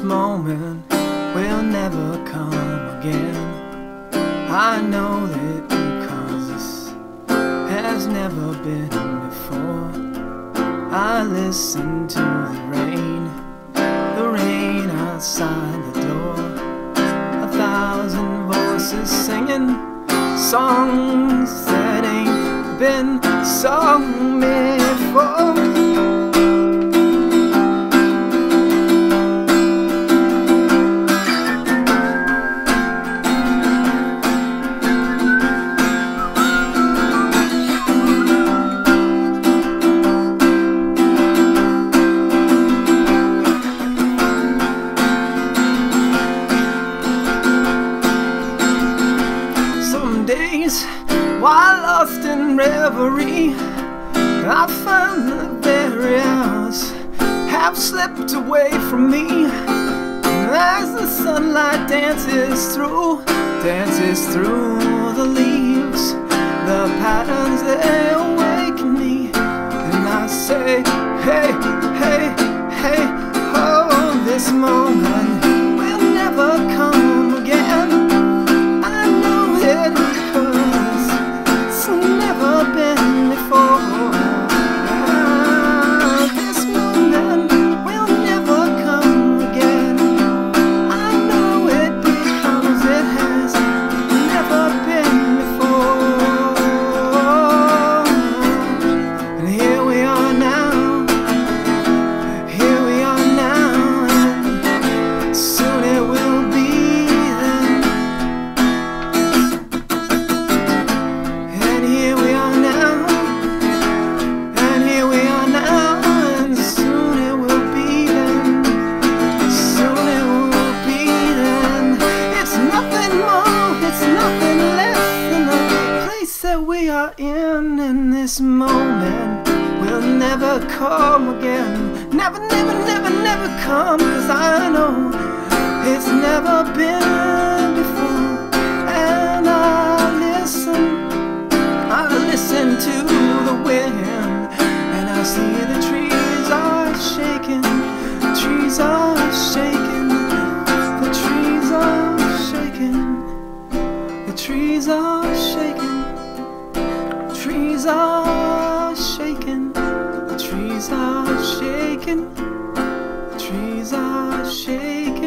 moment will never come again. I know that because this has never been before. I listen to the rain, the rain outside the door. A thousand voices singing songs that ain't been sung before. Days, while lost in reverie, I find the hours have slipped away from me. As the sunlight dances through, dances through the leaves, the patterns they awaken me, and I say, Hey, hey, hey, oh, this moment we are in. And this moment will never come again. Never, never, never, never come, cause I know it's never been Trees are shaking. The trees are shaking. The trees are shaking.